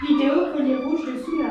Vidéo les rouge de Soula.